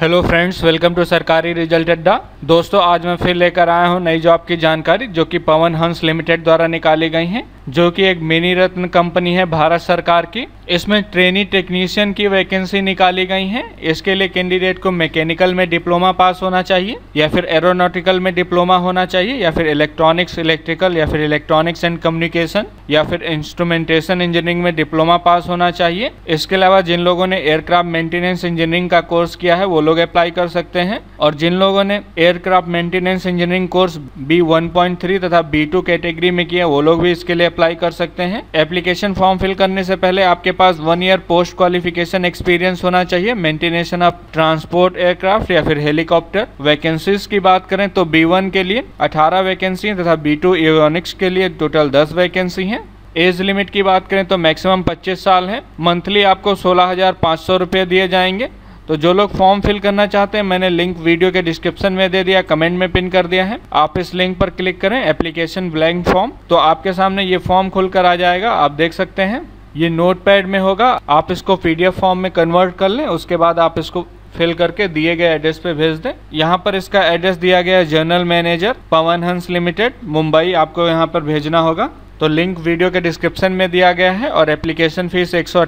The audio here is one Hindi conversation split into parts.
Hello friends welcome to Sarkari result Adda दोस्तों, आज मैं फिर लेकर आया हूँ नई जॉब की जानकारी, जो कि पवन हंस लिमिटेड द्वारा निकाली गई है, जो कि एक मिनी रत्न कंपनी है भारत सरकार की। इसमें ट्रेनी टेक्नीशियन की वैकेंसी निकाली गई है। इसके लिए कैंडिडेट को मैकेनिकल में डिप्लोमा पास होना चाहिए, या फिर एरोनॉटिकल में डिप्लोमा होना चाहिए, या फिर इलेक्ट्रॉनिक्स इलेक्ट्रिकल या फिर इलेक्ट्रॉनिक्स एंड कम्युनिकेशन या फिर इंस्ट्रूमेंटेशन इंजीनियरिंग में डिप्लोमा पास होना चाहिए। इसके अलावा जिन लोगों ने एयरक्राफ्ट मेंटेनेंस इंजीनियरिंग का कोर्स किया है, वो लोग अप्लाई कर सकते हैं। और जिन लोगों ने aircraft maintenance engineering course B 1.3 तथा बी टू कैटेगरी में किया, वो लोग भी इसके लिए अप्लाई कर सकते हैं। एप्लीकेशन फॉर्म फिल करने से पहले आपके पास one year post qualification experience होना चाहिए। मेंटेनेशन ऑफ़ ट्रांसपोर्ट एयरक्राफ्ट या फिर हेलीकॉप्टर। वैकेंसीज की बात करें तो बी के लिए अठारह वैकेंसी तथा बी टू के लिए टोटल दस वैकेंसी है। एज लिमिट की बात करें तो मैक्सिमम 25 साल है। मंथली आपको सोलह हज़ार सौ दिए जाएँगे। तो जो लोग फॉर्म फिल करना चाहते हैं, मैंने लिंक वीडियो के डिस्क्रिप्शन में दे दिया कमेंट में पिन कर दिया है। आप इस लिंक पर क्लिक करें एप्लीकेशन ब्लैंक फॉर्म तो आपके सामने ये फॉर्म खुल कर आ जाएगा, आप देख सकते हैं। ये नोट पैड में होगा, आप इसको पीडीएफ फॉर्म में कन्वर्ट कर लें, उसके बाद आप इसको फिल करके दिए गए एड्रेस पे भेज दें। यहाँ पर इसका एड्रेस दिया गया है general manager Pawan Hans limited Mumbai, आपको यहाँ पर भेजना होगा। तो लिंक वीडियो के डिस्क्रिप्शन में दिया गया है और एप्लीकेशन फ़ीस एक सौ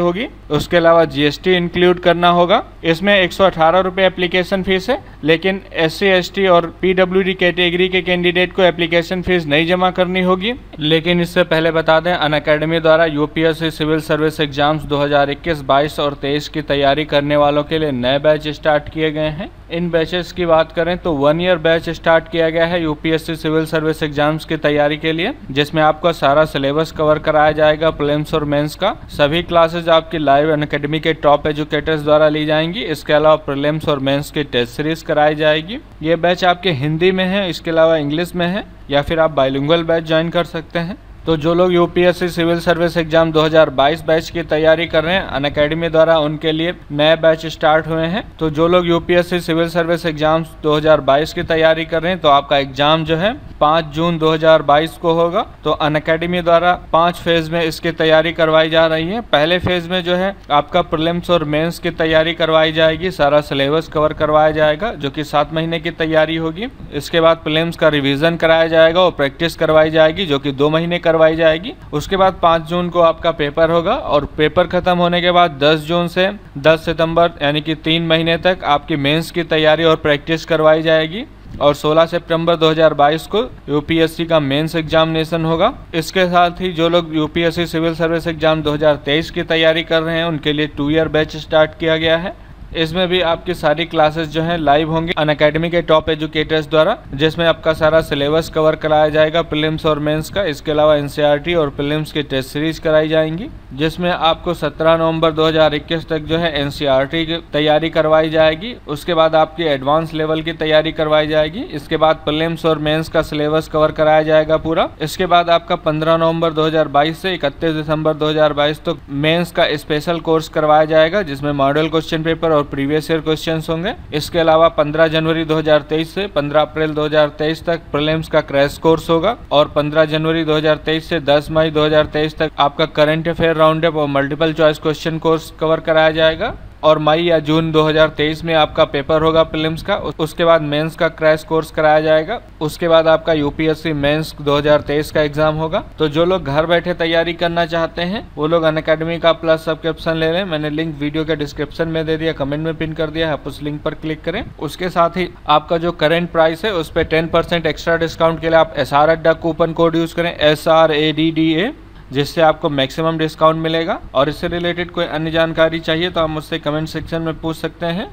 होगी। उसके अलावा जीएसटी इंक्लूड करना होगा। इसमें एक सौ एप्लीकेशन फ़ीस है लेकिन एस सी और पीडब्ल्यूडी कैटेगरी के कैंडिडेट को एप्लीकेशन फ़ीस नहीं जमा करनी होगी। लेकिन इससे पहले बता दें अन अकेडमी द्वारा यूपीएससी सिविल सर्विस एग्ज़ाम्स 2021, 22 और 23 की तैयारी करने वालों के लिए नए बैच स्टार्ट किए गए हैं। इन बैचेस की बात करें तो वन ईयर बैच स्टार्ट किया गया है यूपीएससी सिविल सर्विस एग्ज़ाम्स की तैयारी के लिए, जिसमें आपका सारा सिलेबस कवर कराया जाएगा प्लेम्स और मेंस का। सभी क्लासेज आपकी लाइव अकेडमी के टॉप एजुकेटर्स द्वारा ली जाएँगी। इसके अलावा प्रिलिम्स और मेंस की टेस्ट सीरीज़ कराई जाएगी। ये बैच आपके हिंदी में है, इसके अलावा इंग्लिश में है, या फिर आप बाइलिंगुअल बैच ज्वाइन कर सकते हैं। तो जो लोग UPSC civil service exam 2022 batch की तैयारी कर रहे हैं, अन अकेडमी द्वारा उनके लिए नए बैच स्टार्ट हुए हैं। तो जो लोग यूपीएससी सिविल सर्विस एग्ज़ाम 2022 की तैयारी कर रहे हैं तो आपका एग्ज़ाम जो है 5 जून 2022 को होगा। तो अन अकेडमी द्वारा पाँच फ़ेज़ में इसकी तैयारी करवाई जा रही है। पहले फ़ेज़ में जो है आपका प्रिलिम्स और मेंस की तैयारी करवाई जाएगी, सारा सिलेबस कवर करवाया जाएगा, जो कि सात महीने की तैयारी होगी। इसके बाद प्रिलिम्स का रिविजन कराया जाएगा और प्रैक्टिस करवाई जाएगी, जो कि दो महीने करवाई जाएगी। उसके बाद पाँच जून को आपका पेपर होगा और पेपर खत्म होने के बाद दस जून से दस सितंबर, यानी कि तीन महीने तक आपकी मेंस की तैयारी और प्रैक्टिस करवाई जाएगी। और 16 सितंबर 2022 को यूपीएससी का मेंस एग्जामिनेशन होगा। इसके साथ ही जो लोग यूपीएससी सिविल सर्विस एग्ज़ाम 2023 की तैयारी कर रहे हैं, उनके लिए टू ईयर बैच स्टार्ट किया गया है। इसमें भी आपकी सारी क्लासेस जो हैं लाइव होंगे। अन अकेडमी के टॉप एजुकेटर्स द्वारा, जिसमें आपका सारा सिलेबस कवर कराया जाएगा प्रीलिम्स और मेंस का। इसके अलावा एनसीईआरटी और प्रीलिम्स की टेस्ट सीरीज़ कराई जाएँगी, जिसमें आपको 17 नवंबर 2021 तक जो है एनसीईआरटी की तैयारी करवाई जाएगी। उसके बाद आपकी एडवांस लेवल की तैयारी करवाई जाएगी। इसके बाद प्रीलिम्स और मेन्स का सिलेबस कवर कराया जाएगा पूरा। इसके बाद आपका पंद्रह नवंबर दो से इकतीस दिसंबर दो हज़ार बाईस तक मेन्स का स्पेशल कोर्स करवाया जाएगा, जिसमें मॉडल क्वेश्चन पेपर और प्रीवियस ईयर क्वेश्चन होंगे। इसके अलावा 15 जनवरी 2023 से 15 अप्रैल 2023 तक प्रीलिम्स का क्रैश कोर्स होगा और 15 जनवरी 2023 से 10 मई 2023 तक आपका करंट अफेयर राउंड अप और multiple choice question course cover कराया जाएगा। और मई या जून 2023 में आपका पेपर होगा प्रीलिम्स का उसके बाद मेंस का क्रैश कोर्स कराया जाएगा, उसके बाद आपका यूपीएससी मेंस 2023 का एग्ज़ाम होगा। तो जो लोग घर बैठे तैयारी करना चाहते हैं, वो लोग अन अकेडमी का प्लस सब्सक्रिप्शन ले लें। मैंने लिंक वीडियो के डिस्क्रिप्शन में दे दिया, कमेंट में पिन कर दिया आप उस लिंक पर क्लिक करें। उसके साथ ही आपका जो करेंट प्राइस है, उस पर टेन एक्स्ट्रा डिस्काउंट के लिए आप S R coupon code use करें S R A D D A. जिससे आपको मैक्सिमम डिस्काउंट मिलेगा। और इससे रिलेटेड कोई अन्य जानकारी चाहिए तो आप मुझसे कमेंट सेक्शन में पूछ सकते हैं।